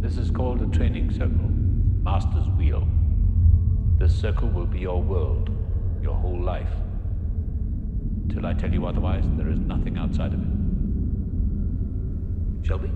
This is called a training circle, Master's Wheel. This circle will be your world, your whole life. Till I tell you otherwise, there is nothing outside of it. Shall we?